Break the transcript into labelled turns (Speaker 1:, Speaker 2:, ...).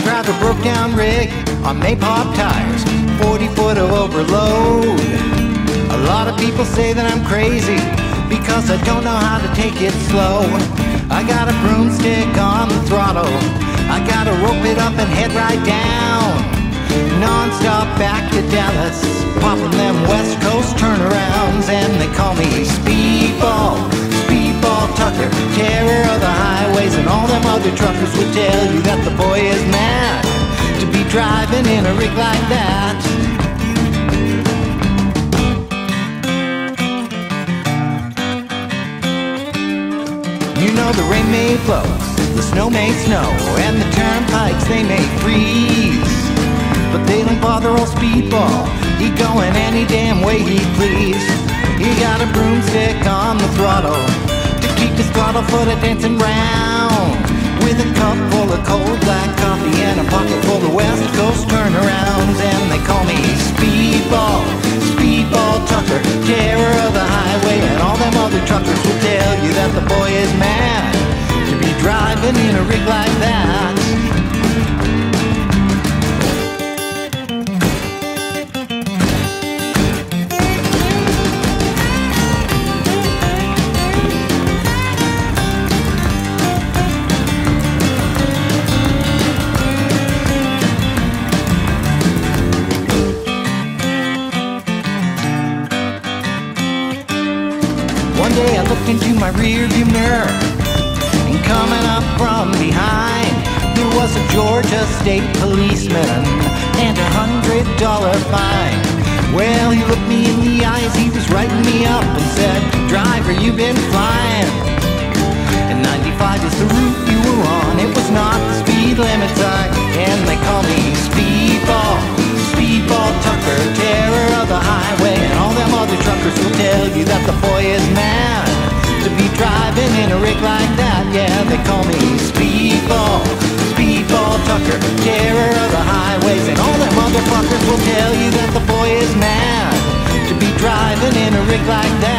Speaker 1: drive a broke down rig on Maypop tires, 40 foot of overload. A lot of people say that I'm crazy because I don't know how to take it slow. I got a broomstick on the throttle, I gotta rope it up and head right down. Non-stop back to Dallas, popping them West Coast turnarounds, and they call me Speedball, Speedball Tucker, terror of the highways, and all them other truckers would tell you that the boy is be driving in a rig like that. You know the rain may flow, the snow may snow, and the turnpikes they may freeze. But they don't bother old speedball, he going any damn way he please. He got a broomstick on the throttle to keep his throttle foot a dancing round. With a cup full of cold black coffee of West Coast turnarounds, and they call me Speedball, Speedball Tucker, terror of the highway, and all them other truckers will tell you that the boy is mad to be driving in a rig like One day I looked into my rearview mirror, and coming up from behind, there was a Georgia State policeman and a hundred dollar fine. Well, he looked me in the eyes, he was writing me up and said, Driver, you've been flying. And 95 is the route you were on, it was not the speed limit. that the boy is mad to be driving in a rig like that. Yeah, they call me Speedball, Speedball Tucker, terror of the highways, and all them motherfuckers will tell you that the boy is mad to be driving in a rig like that.